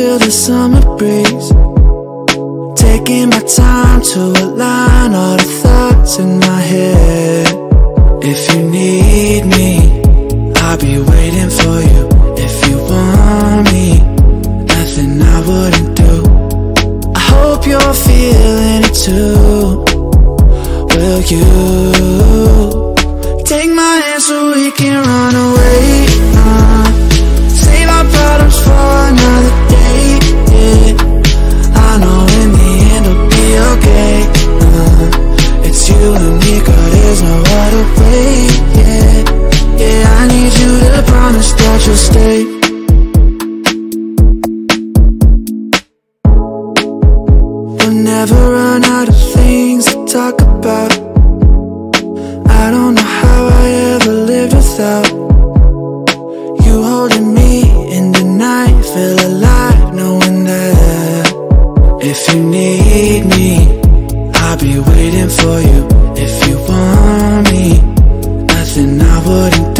feel the summer breeze. Taking my time to align Will you take my hand so we can run away? Uh, save our problems for another day. Yeah. I know in the end it'll be okay. Uh, it's you and me, girl. There's no other way. Yeah, yeah. I need you to promise that you'll stay. Never run out of things to talk about. Need me, I'll be waiting for you. If you want me, nothing I wouldn't do.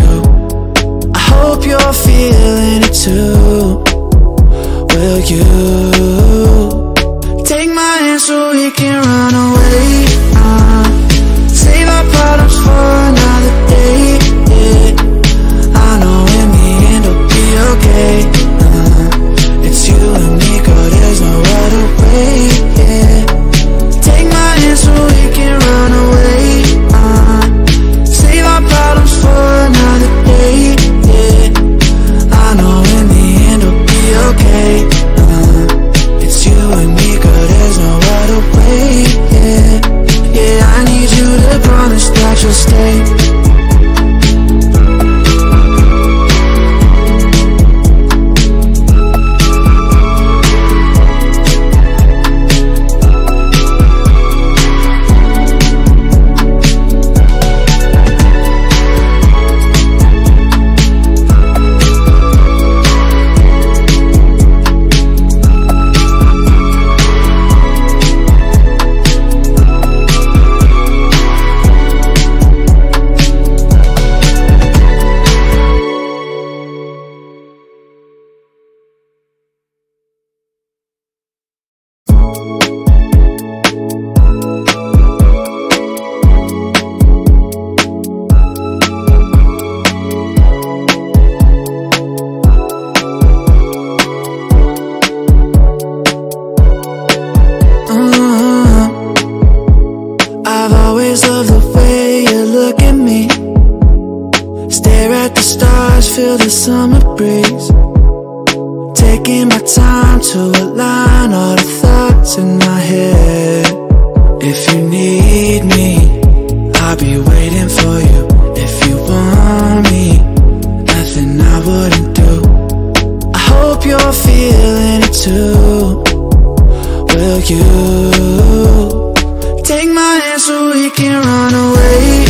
Feel the summer breeze. Taking my time to align all the thoughts in my head. If you need me, I'll be waiting for you. If you want me, nothing I wouldn't do. I hope you're feeling it too. Will you take my hand so we can run away?